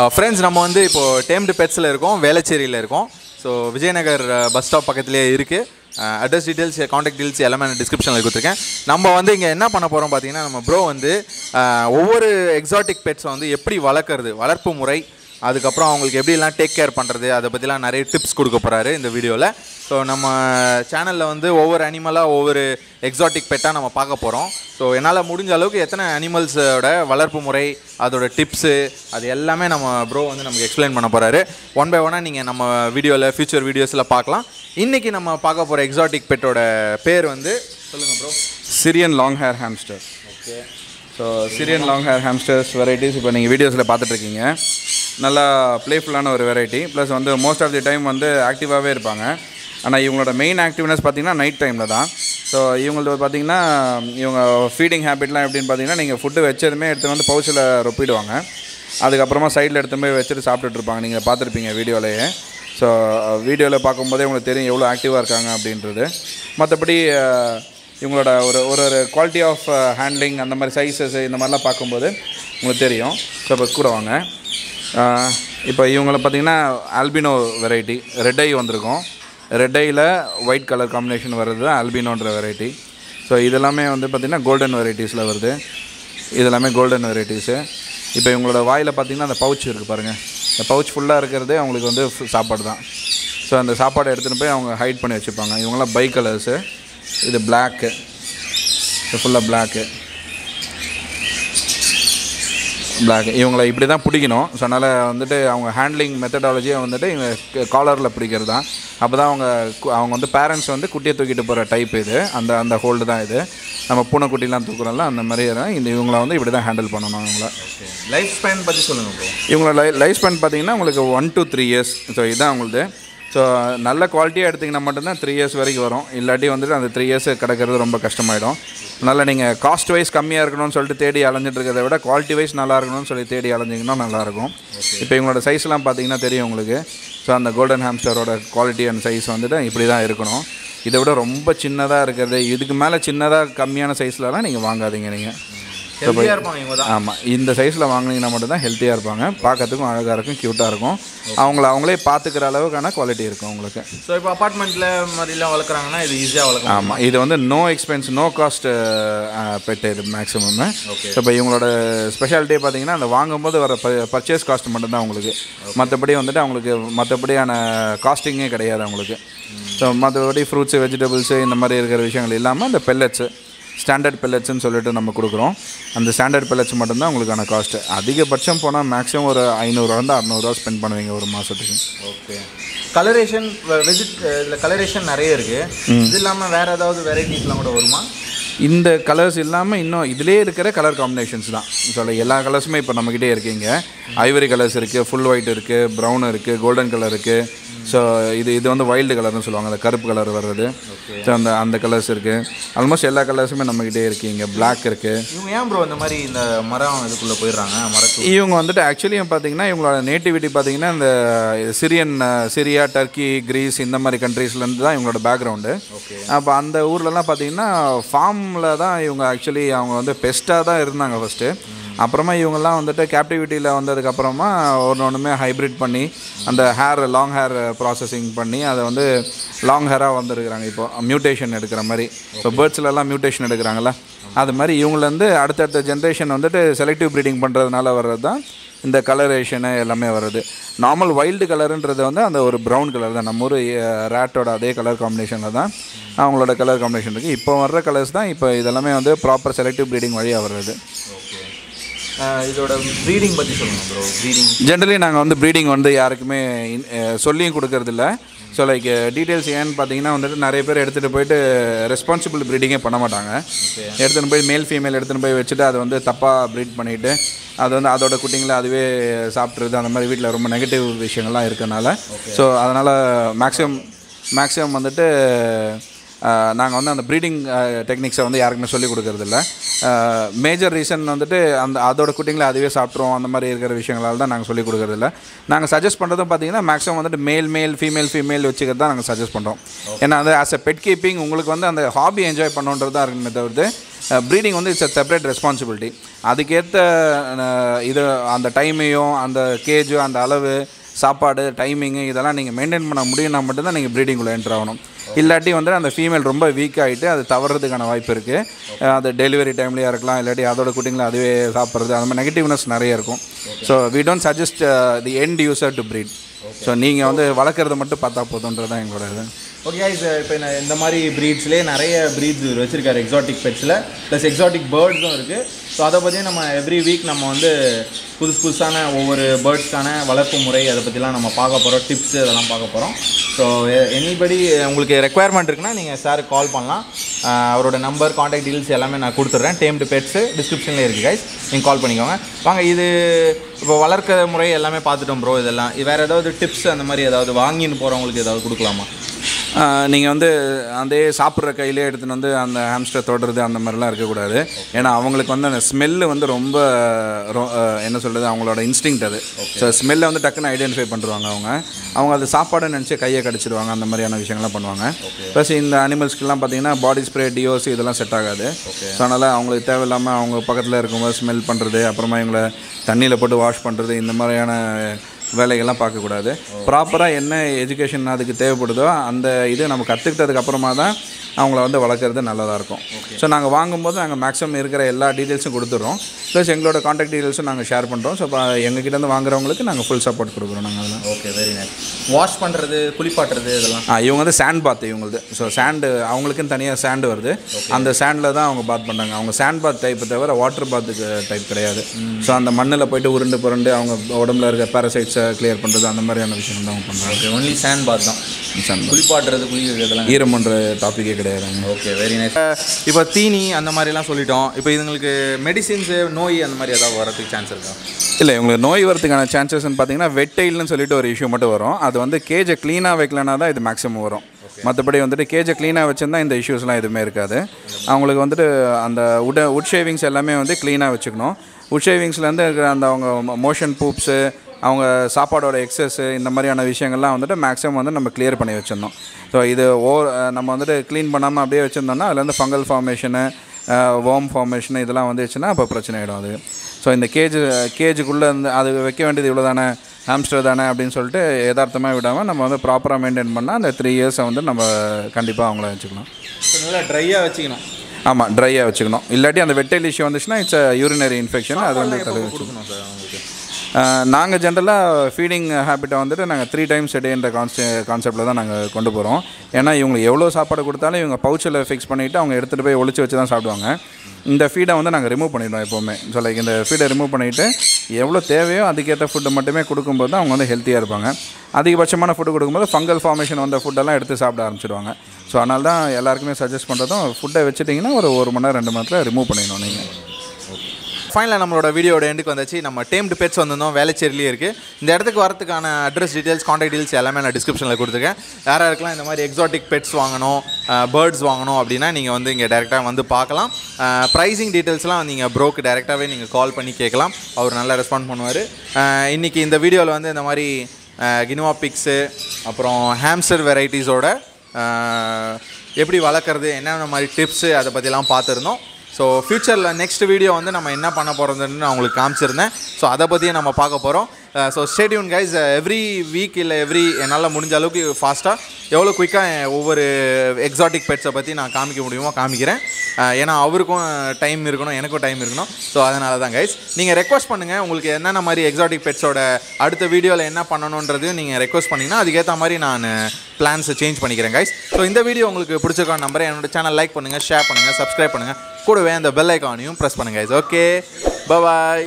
Uh, friends நம்ம வந்து இப்போது டேம்டு பெட்ஸில் இருக்கோம் வேளச்சேரியில் இருக்கோம். ஸோ விஜயநகர் பஸ் ஸ்டாப் பக்கத்துலேயே இருக்குது அட்ரஸ் டீட்டெயில்ஸ் காண்டாக்ட் டீட்டெயில்ஸ் எல்லாமே நான் டிஸ்கிரிப்ஷனில் கொடுத்துருக்கேன். நம்ம வந்து இங்கே என்ன பண்ண போகிறோம் பார்த்தீங்கன்னா நம்ம ப்ரோ வந்து uh, ஒவ்வொரு எக்ஸாட்டிக் பெட்ஸை வந்து எப்படி வளர்க்குறது வளர்ப்பு முறை அதுக்கப்புறம் அவங்களுக்கு எப்படிலாம் டேக் கேர் பண்ணுறது அதை பற்றிலாம் நிறைய டிப்ஸ் கொடுக்க போகிறாரு இந்த வீடியோவில் ஸோ நம்ம சேனலில் வந்து ஒவ்வொரு அனிமலாக ஒவ்வொரு எக்ஸாட்டிக் பெட்டாக நம்ம பார்க்க போகிறோம் ஸோ என்னால் முடிஞ்ச அளவுக்கு எத்தனை அனிமல்ஸோட வளர்ப்பு முறை அதோட டிப்ஸு அது எல்லாமே நம்ம ப்ரோ வந்து நமக்கு எக்ஸ்பிளைன் பண்ண போகிறாரு ஒன் பை ஒன்னாக நீங்கள் நம்ம வீடியோவில் ஃபியூச்சர் வீடியோஸில் பார்க்கலாம். இன்றைக்கி நம்ம பார்க்க போகிற எக்ஸாட்டிக் பெட்டோட பேர் வந்து சொல்லுங்கள் bro Syrian long hair hamster okay so Syrian long hair hamsters varieties இப்போ நீங்கள் வீடியோஸில் பார்த்துட்ருக்கீங்க நல்லா ப்ளேஃபுல்லான ஒரு வெரைட்டி ப்ளஸ் வந்து மோஸ்ட் ஆஃப் தி டைம் வந்து ஆக்டிவாகவே இருப்பாங்க. ஆனால் இவங்களோட மெயின் ஆக்டிவ்னஸ் பார்த்தீங்கன்னா நைட் டைமில் தான். ஸோ இவங்களது பார்த்தீங்கன்னா இவங்க ஃபீடிங் ஹேபிட்லாம் எப்படின்னு பார்த்தீங்கன்னா நீங்கள் ஃபுட்டு வச்சதுமே எடுத்து வந்து பவுச்சில் ரொப்பிடுவாங்க. அதுக்கப்புறமா சைடில் எடுத்து போய் வச்சுட்டு சாப்பிட்டுட்ருப்பாங்க நீங்கள் பார்த்துருப்பீங்க வீடியோலேயே. ஸோ வீடியோவில் பார்க்கும்போதே உங்களுக்கு தெரியும் எவ்வளோ ஆக்டிவாக இருக்காங்க அப்படின்றது. மற்றபடி இவங்களோட ஒரு ஒரு ஒரு குவாலிட்டி ஆஃப் ஹேண்ட்லிங் அந்த மாதிரி சைஸஸ் இந்த மாதிரிலாம் பார்க்கும்போது உங்களுக்கு தெரியும். ஸோ இப்போ கூட வாங்க. இப்போ இவங்கள பார்த்தீங்கன்னா ஆல்பினோ வெரைட்டி ரெட் ஐ வந்திருக்கும். ரெட் ஐயில் ஒயிட் கலர் காம்பினேஷன் வர்றது தான் ஆல்பினோன்ற வெரைட்டி ஸோ இதெல்லாமே வந்து பார்த்திங்கன்னா கோல்டன் வெரைட்டிஸில் வருது. இதெல்லாமே கோல்டன் வெரைட்டிஸு இப்போ இவங்களோட வாயில் பார்த்தீங்கன்னா அந்த பவுச் இருக்குது பாருங்கள் இந்த பவுச் ஃபுல்லாக இருக்கிறதே அவங்களுக்கு வந்து சாப்பாடு தான். ஸோ அந்த சாப்பாடை எடுத்துகிட்டு போய் அவங்க ஹைட் பண்ணி வச்சுப்பாங்க. இவங்களாம் பை கலர்ஸு இது பிளாக்கு இது ஃபுல்லாக பிளாக்கு பிளாக் இவங்களை இப்படி தான் பிடிக்கணும். ஸோ அதனால் வந்துட்டு அவங்க ஹேண்ட்லிங் மெத்தடாலஜியை வந்துட்டு இவங்க காலரில் பிடிக்கிறது தான் அப்போ தான் அவங்க அவங்க வந்து பேரண்ட்ஸ் வந்து குட்டியை தூக்கிட்டு போகிற டைப் இது. அந்த அந்த ஹோல்டு தான் இது. நம்ம பூனைக்குட்டிலாம் தூக்குறோம்ல அந்த மாதிரி தான் இந்த இவங்கள வந்து இப்படி தான் ஹேண்டில் பண்ணணும் அவங்கள. லைஃப் ஸ்பேன் பற்றி சொல்லுங்கள் இவங்களோட லை லைஃப் ஸ்பேன் பார்த்தீங்கன்னா உங்களுக்கு one to three years so இதுதான் அவங்களுது ஸோ நல்ல குவாலிட்டியாக எடுத்திங்கன்னா மட்டும்தான் த்ரீ இயர்ஸ் வரைக்கும் வரும். இல்லாட்டி வந்துட்டு அந்த த்ரீ இயர்ஸ் கிடக்கிறது ரொம்ப கஷ்டமாயிடும். அதனால் நீங்கள் காஸ்ட் வைஸ் கம்மியாக இருக்கணும்னு சொல்லிட்டு தேடி அலைஞ்சிட்டு இருக்கிறத விட குவாலிட்டி வைஸ் நல்லா இருக்கணும்னு சொல்லி தேடி அலைஞ்சிங்கன்னா நல்லாயிருக்கும். இப்போ இவங்களோட சைஸ்லாம் பார்த்தீங்கன்னா தெரியும் உங்களுக்கு. ஸோ அந்த கோல்டன் ஹாம்ஸ்டரோட குவாலிட்டி அண்ட் சைஸ் வந்துட்டு இப்படி தான் இருக்கணும். இதை விட ரொம்ப சின்னதாக இருக்கிறது இதுக்கு மேலே சின்னதாக கம்மியான சைஸ்லலாம் நீங்கள் வாங்காதீங்க நீங்கள் ஆமாம் இந்த சைஸில் வாங்கினீங்கன்னா மட்டும்தான் ஹெல்த்தியாக இருப்பாங்க. பார்க்கறதுக்கும் அழகாக இருக்கும் க்யூட்டாக இருக்கும். அவங்கள அவங்களே பார்த்துக்கிற அளவுக்கான குவாலிட்டி இருக்கும் உங்களுக்கு ஸோ இப்போ அப்பார்ட்மெண்ட்டில் மாதிரிலாம் வளர்க்குறாங்கன்னா இது ஈஸியாக வளர்க்கலாம் ஆமாம் இது வந்து no expense no cost pet இது மேக்ஸிமம் ஸோ இப்போ இவங்களோட ஸ்பெஷாலிட்டியே பார்த்தீங்கன்னா அந்த வாங்கும்போது வர பர்ச்சேஸ் காஸ்ட் மட்டும்தான் உங்களுக்கு மற்றபடி வந்துட்டு அவங்களுக்கு மற்றபடியான காஸ்டிங்கே கிடையாது அவங்களுக்கு. ஸோ மற்றபடி ஃப்ரூட்ஸு வெஜிடபிள்ஸு இந்த மாதிரி இருக்கிற விஷயங்கள் இல்லாமல் அந்த பெல்லட்ஸு ஸ்டாண்டர்ட் பெல்லட்ஸ்னு சொல்லிட்டு நம்ம கொடுக்குறோம். அந்த ஸ்டாண்டர்ட் பெல்லட்ஸ் மட்டும்தான் உங்களுக்கான காஸ்ட்டு அதிகபட்சம் போனால் மேக்ஸிமம் ஒரு ஐநூறுரூவா அறநூறுவா ஸ்பெண்ட் பண்ணுவீங்க ஒரு மாதத்துக்கு ஓகே கலரேஷன் வெஜிட் இதில் கலரேஷன் நிறைய இருக்குது இது இல்லாமல் வேறு ஏதாவது வெரைட்டிஸ்லாம் கூட வருமா? இந்த கலர்ஸ் இல்லாமல் இன்னும் இதிலே இருக்கிற கலர் காம்பினேஷன்ஸ் தான். சொல்ல எல்லா கலர்ஸுமே இப்போ நம்மக்கிட்டே இருக்கீங்க. ஐவரி கலர்ஸ் இருக்குது ஃபுல் ஒயிட் இருக்குது ப்ரௌன் இருக்குது கோல்டன் கலர் இருக்குது ஸோ இது இது வந்து வைல்டு கலர்னு சொல்லுவாங்க அந்த கருப்பு கலர் வர்றது. ஸோ அந்த அந்த கலர்ஸ் இருக்குது ஆல்மோஸ்ட் எல்லா கலர்ஸுமே நம்மக்கிட்டே இருக்கீங்க. Black இருக்குது இவங்க ஏன் ப்ரோ இந்த மாதிரி இந்த மரம் இதுக்குள்ளே போயிடுறாங்க? மரத்து இவங்க வந்துட்டு ஆக்சுவலி பார்த்தீங்கன்னா இவங்களோட நேட்டிவிட்டி பார்த்தீங்கன்னா இந்த சிரியன் சிரியா டர்க்கி கிரீஸ் இந்த மாதிரி கண்ட்ரீஸ்லேருந்து தான் இவங்களோட பேக்ரவுண்டு அப்போ அந்த ஊர்லலாம் பார்த்தீங்கன்னா ஃபார்மில் தான் இவங்க ஆக்சுவலி அவங்க வந்து பெஸ்ட்டாக தான் இருந்தாங்க ஃபஸ்ட்டு அப்புறமா இவங்கெல்லாம் வந்துட்டு கேப்டிவிட்டியில் வந்ததுக்கப்புறமா ஒன்று ஒன்றுமே ஹைப்ரிட் பண்ணி அந்த ஹேர் லாங் ஹேர் ப்ராசஸிங் பண்ணி அதை வந்து லாங் ஹேராக வந்திருக்கிறாங்க. இப்போ மியூட்டேஷன் எடுக்கிற மாதிரி. இப்போ பேர்ட்ஸ்லலாம் மியூட்டேஷன் எடுக்கிறாங்கல்ல? அது மாதிரி இவங்களேருந்து அடுத்தடுத்த ஜென்ரேஷன் வந்துட்டு செலக்டிவ் ப்ரீடிங் பண்ணுறதுனால வர்றது தான் இந்த கலரேஷனு எல்லாமே வர்றது. நார்மல் வைல்டு கலருன்றது வந்து அந்த ஒரு ப்ரௌன் கலர் தான். நம்ம ஊர் ரேட்டோட அதே கலர் காம்பினேஷனில் தான் அவங்களோட கலர் காம்பினேஷன் இருக்குது இப்போ வர்ற கலர்ஸ் தான் இப்போ இதெல்லாமே வந்து ப்ராப்பர் செலக்டிவ் ப்ரீடிங் வழியாக வர்றது. இதோட ப்ரீடிங் பற்றி சொல்லுங்கள் ப்ரோ ப்ரீடிங் ஜென்ரலி நாங்கள் வந்து ப்ரீடிங் வந்து யாருக்குமே சொல்லியும் கொடுக்கறதில்ல. ஸோ லைக் டீட்டெயில்ஸ் ஏன்னு பார்த்தீங்கன்னா வந்துட்டு நிறைய பேர் எடுத்துகிட்டு போயிட்டு ரெஸ்பான்சிபிள் ப்ரீடிங்கே பண்ண மாட்டாங்க. எடுத்துகிட்டு போய் மேல் ஃபீமேல் எடுத்துகிட்டு போய் வச்சுட்டு அதை வந்து தப்பாக ப்ரீட் பண்ணிவிட்டு அது வந்து அதோட குட்டிங்களை அதுவே சாப்பிட்றது அந்த மாதிரி வீட்டில் ரொம்ப நெகட்டிவ் விஷயங்கள்லாம் இருக்கறனால. ஸோ அதனால் மேக்ஸிமம் மேக்ஸிமம் வந்துட்டு நாங்கள் வந்து அந்த ப்ரீடிங் டெக்னிக்ஸை வந்து யாருக்குமே சொல்லிக் கொடுக்கறதில்ல. மேஜர் ரீசன் வந்துட்டு அந்த அதோட குட்டிங்களை அதுவே சாப்பிட்ருவோம் அந்த மாதிரி இருக்கிற விஷயங்களால தான் நாங்கள் சொல்லிக் கொடுக்கறதில்ல. நாங்கள் சஜஸ்ட் பண்ணுறதும் பார்த்தீங்கன்னா மேக்ஸிமம் வந்துட்டு மேல் மேல் ஃபீமேல் ஃபீமேல் வச்சுக்கிறது தான் நாங்கள் சஜஸ்ட் பண்ணுறோம் ஏன்னா அது ஆஸ் எ பெட் கீப்பிங் உங்களுக்கு வந்து அந்த ஹாபி என்ஜாய் பண்ணுன்றது தான் இருக்குமே தவிர்த்து ப்ரீடிங் வந்து இட்ஸ் அ செப்பரேட் ரெஸ்பான்சிபிலிட்டி அதுக்கேற்ற இது அந்த டைமையும் அந்த கேஜு அந்த அளவு சாப்பாடு டைமிங்கு இதெல்லாம் நீங்கள் மெயின்டைன் பண்ண முடியும்னா மட்டும்தான் நீங்கள் ப்ரீடிங்குள்ளே என்ட்ரு ஆகணும். இல்லாட்டி வந்து அந்த ஃபீமேல் ரொம்ப வீக் ஆகிட்டு அது தவறதுக்கான வாய்ப்பு இருக்குது அது டெலிவரி டைம்லேயே இருக்கலாம் இல்லாட்டி அதோட குட்டிங்களை அதுவே சாப்பிட்றது அந்த மாதிரி நெகட்டிவ்னஸ் நிறைய இருக்கும். So we don't suggest the end user to breed so நீங்கள் வந்து வளர்க்குறத மட்டும் பார்த்தா போதுன்றது தான் எங்களோட இது ஓகே சார் இப்போ நான் இந்த மாதிரி ப்ரீட்ஸ்லேயே நிறைய ப்ரீட்ஸ் வச்சுருக்காரு எக்ஸாட்டிக் பெட்ஸில் ப்ளஸ் எக்ஸாட்டிக் பேர்ட்ஸும் இருக்குது ஸோ அதை பற்றியும் நம்ம எவ்ரி வீக் நம்ம வந்து புதுசு புதுசான ஒவ்வொரு பேர்ட்ஸ்க்கான வளர்ப்பு முறை அதை பற்றிலாம் நம்ம பார்க்க போகிறோம் டிப்ஸ் அதெல்லாம் பார்க்க போகிறோம் ஸோ எனிபடி uh, உங்களுக்கு ரெக்குயர்மெண்ட் இருக்குன்னா நீங்கள் சாருக்கு கால் பண்ணலாம். Uh, அவரோட நம்பர் காண்டாக்ட் டீல்ஸ் எல்லாமே நான் கொடுத்துட்றேன். டேம்டு பெட்ஸு டிஸ்கிரிப்ஷனில் இருக்குது கைஸ் நீங்கள் கால் பண்ணிக்கோங்க. வாங்க இது இப்போ வளர்க்க முறை எல்லாமே பார்த்துட்டோம் ப்ரோ இதெல்லாம். வேறு ஏதாவது டிப்ஸ் அந்த மாதிரி ஏதாவது வாங்கின்னு போகிறவங்களுக்கு ஏதாவது கொடுக்கலாமா? நீங்கள் வந்து அதே சாப்பிட்ற கையிலே எடுத்துகிட்டு வந்து அந்த ஹாம்ஸ்டர் தொடுறது அந்த மாதிரிலாம் இருக்கக்கூடாது. ஏன்னா அவங்களுக்கு வந்து அந்த ஸ்மெல்லு வந்து ரொம்ப என்ன சொல்கிறது அவங்களோட இன்ஸ்டிங்க்ட் அது. ஸோ ஸ்மெல்லை வந்து டக்குன்னு ஐடென்டிஃபை பண்ணுறாங்க அவங்க. அவங்க அது சாப்பாடு நினச்சி கையை கடிச்சிடுவாங்க அந்த மாதிரியான விஷயங்கள்லாம் பண்ணுவாங்க. ப்ளஸ் இந்த அனிமல்ஸ்க்கெல்லாம் பார்த்தீங்கன்னா பாடி ஸ்ப்ரே டியோஸ் இதெல்லாம் செட் ஆகாது. ஸோ அதனால் அவங்களுக்கு தேவையில்லாமல் அவங்க பக்கத்தில் இருக்கும்போது ஸ்மெல் பண்ணுறது அப்புறமா இவங்களை தண்ணியில் போட்டு வாஷ் பண்ணுறது இந்த மாதிரியான வேலைகள்லாம் பார்க்கக்கூடாது. ப்ராப்பராக என்ன எஜுகேஷன் அதுக்கு தேவைப்படுதோ அந்த இது நம்ம கற்றுக்கிட்டதுக்கு அப்புறமா தான் அவங்கள வந்து வளர்க்குறது நல்லதாக இருக்கும். ஸோ நாங்கள் வாங்கும்போது நாங்கள் மேக்ஸிமம் இருக்கிற எல்லா டீட்டெயில்ஸும் கொடுத்துட்றோம். ப்ளஸ் எங்களோட காண்டாக்ட் டீட்டெயில்ஸும் நாங்கள் ஷேர் பண்ணுறோம் ஸோ இப்போ எங்ககிட்டேருந்து வாங்குறவங்களுக்கு நாங்கள் ஃபுல் சப்போர்ட் கொடுக்குறோம் நாங்கள் அதெல்லாம். ஓகே வெரி நைஸ் வாஷ் பண்ணுறது குளிப்பாட்டுறது இதெல்லாம்? ஆ இவங்க வந்து சாண்ட் பாத் இவங்களுது. ஸோ சாண்டு அவங்களுக்குன்னு தனியாக சாண்டு வருது. அந்த சாண்டில் தான் அவங்க பாத் பண்ணுறாங்க அவங்க சாண்ட் பாத் டைப் தவிர வாட்டர் பாத்துக்கு டைப் கிடையாது. ஸோ அந்த மண்ணில் போயிட்டு உருண்டு புரண்டு அவங்க உடம்புல இருக்க பேரசைட்ஸை கிளியர் பண்ணுறது அந்த மாதிரியான விஷயம் தான் அவங்க பண்ணுறாங்க ஓகே ஒன்லி சேண்ட் பாத் தான். குளிப்பாட்டுறது குளிக்கிறது இதெல்லாம் ஈரமன்ற டாப்பிக்கே கிடையாதுங்க ஓகே வெரி நைஸ் இப்போ தீனி அந்த மாதிரிலாம் சொல்லிட்டோம். இப்போ இதுங்களுக்கு மெடிசின்ஸு நோய் அந்த மாதிரி ஏதாவது வரதுக்கு சான்ஸ் இருக்கா? இல்லை உங்களுக்கு நோய் வரதுக்கான சான்சஸ்ன்னு பார்த்தீங்கன்னா வெட்டைல்னு சொல்லிட்டு ஒரு இஷ்யூ மட்டும் வரும். அது வந்து கேஜை க்ளீனாக வைக்கலனா தான் இது மேக்ஸிமம் வரும். மற்றபடி வந்துட்டு கேஜை க்ளீனாக வச்சிருந்தா இந்த இஷ்யூஸ்லாம் எதுவுமே இருக்காது. அவங்களுக்கு வந்துட்டு அந்த உட உட் ஷேவிங்ஸ் எல்லாமே வந்து க்ளீனாக வச்சுக்கணும். உட் ஷேவிங்ஸ்லேருந்து இருக்கிற அந்த அவங்க மோஷன் பூப்ஸு அவங்க சாப்பாடோட எக்ஸஸ்ஸு இந்த மாதிரியான விஷயங்கள்லாம் வந்துட்டு மேக்ஸிமம் வந்து நம்ம கிளியர் பண்ணி வச்சிடணும். ஸோ இது ஓ நம்ம வந்துட்டு க்ளீன் பண்ணாமல் அப்படியே வச்சுருந்தோம்னா அதுலேருந்து ஃபங்கல் ஃபார்மேஷனு வார்ம் ஃபார்மேஷன் இதெல்லாம் வந்துச்சுன்னா அப்போ பிரச்சனை ஆகிடும் அது. ஸோ இந்த கேஜ் கேஜுக்குள்ளே இருந்து அது வைக்க வேண்டியது இவ்வளோ தானே ஹாம்ஸ்டர் தானே? அப்படின்னு சொல்லிட்டு யதார்த்தமாக விடாமல் நம்ம வந்து ப்ராப்பராக மெயின்டைன் பண்ணால் அந்த த்ரீ இயர்ஸை வந்து நம்ம கண்டிப்பாக அவங்கள வச்சுக்கலாம் ஸோ நல்லா ட்ரையாக வச்சுக்கணும். ஆமாம் ட்ரையாக வச்சுக்கணும். இல்லாட்டி அந்த வெட்டைல் இஷ்யூ வந்துச்சுன்னா இட்ஸ் யூரினரி இன்ஃபெக்ஷன் அது வந்து தடவி வச்சுக்கணும் சார் நாங்கள் ஜென்ரலாக ஃபீடிங் ஹேபிட்டை வந்துட்டு நாங்கள் த்ரீ டைம்ஸ் டேன்ற கான்செ கான்செப்டில் தான் நாங்கள் கொண்டு போகிறோம் ஏன்னா இவங்களுக்கு எவ்வளோ சாப்பாடு கொடுத்தாலும் இவங்க பவுச்சில் ஃபிக்ஸ் பண்ணிவிட்டு அவங்க எடுத்துகிட்டு போய் ஒழிச்சு வச்சு தான் சாப்பிடுவாங்க. இந்த ஃபீடை வந்து நாங்கள் ரிமூவ் பண்ணிடுவோம் எப்போவுமே. ஸோ லைக் இந்த ஃபீடை ரிமூவ் பண்ணிவிட்டு எவ்வளோ தேவையோ அதுக்கேற்ற ஃபுட்டு மட்டுமே கொடுக்கும்போது தான் அவங்க வந்து ஹெல்த்தியாக இருப்பாங்க. அதிகபட்சமான ஃபுட்டு கொடுக்கும்போது ஃபங்கல் ஃபார்மேஷன் வந்த ஃபுட்டெல்லாம் எடுத்து சாப்பிட ஆரம்பிச்சிடுவாங்க ஸோ அதனால தான் எல்லாருக்குமே சஜஸ்ட் பண்ணுறதும் ஃபுட்டை வச்சுட்டிங்கன்னா ஒரு ஒரு மணி நேரம் ரெண்டு மணி நேரத்தில் ரிமூவ் பண்ணிடணும் நீங்கள் ஃபைனலாக நம்மளோட வீடியோட எண்டுக்கு வந்தாச்சு. நம்ம டேம்டு பெட்ஸ் வந்திருந்தோம். வேலைச்சேரிலேயே இருக்குது இந்த இடத்துக்கு வரதுக்கான அட்ரஸ் டீட்டெயில்ஸ் காண்டாக்ட் டீட்டெயில்ஸ் எல்லாமே நான் டிஸ்கிரிப்ஷனில் கொடுத்துருக்கேன். யாராக இருக்கலாம் இந்த மாதிரி எக்ஸாட்டிக் பெட்ஸ் வாங்கணும் பேர்ட்ஸ் வாங்கணும் அப்படின்னா நீங்கள் வந்து இங்கே டேரெக்டாக வந்து பார்க்கலாம். ப்ரைஸிங் டீட்டெயில்ஸ்லாம் நீங்கள் ப்ரோக்கு டேரெக்டாகவே நீங்கள் கால் பண்ணி கேட்கலாம். அவர் நல்லா ரெஸ்பாண்ட் பண்ணுவார். இன்றைக்கி இந்த வீடியோவில் வந்து இந்த மாதிரி கினுவா பிக்ஸு அப்புறம் ஹேம்ஸ்டர் வெரைட்டிஸோட எப்படி வளர்க்குறது என்னென்ன மாதிரி டிப்ஸு அதை பற்றிலாம் பார்த்துருந்தோம். ஸோ ஃப்யூச்சரில் நெக்ஸ்ட் வீடியோ வந்து நம்ம என்ன பண்ண போகிறோம்னு நான் உங்களுக்கு காமிச்சிருந்தேன். ஸோ அதை பற்றியும் நம்ம பார்க்க போகிறோம் so stay tuned guys every week இல்லை எவ்ரி என்னால் முடிஞ்ச அளவுக்கு ஃபாஸ்ட்டாக எவ்வளோ குயிக்காக ஒவ்வொரு எக்ஸாட்டிக் பெட்ஸை பற்றி நான் காமிக்க முடியுமோ காமிக்கிறேன். Uh, ஏன்னா அவருக்கும் டைம் இருக்கணும் எனக்கும் டைம் இருக்கணும். ஸோ அதனால தான் கைஸ் நீங்கள் ரெக்வஸ்ட் பண்ணுங்கள் உங்களுக்கு என்னென்ன மாதிரி எக்ஸாட்டிக் பெட்ஸோட அடுத்த வீடியோவில் என்ன பண்ணணுன்றதையும் நீங்கள் ரெக்வஸ்ட் பண்ணிங்கன்னா அதுக்கேற்ற மாதிரி நான் uh, பிளான்ஸை சேஞ்ச் பண்ணிக்கிறேன் கைஸ் ஸோ இந்த வீடியோ உங்களுக்கு பிடிச்சிருக்கான நம்பரை என்னோட சேனல் லைக் பண்ணுங்கள் ஷேர் பண்ணுங்கள் சப்ஸ்கிரைப் பண்ணுங்கள் கூடவே அந்த பெல் ஐக்கானையும் ப்ரெஸ் பண்ணுங்கள் கைஸ் ஓகே பாய்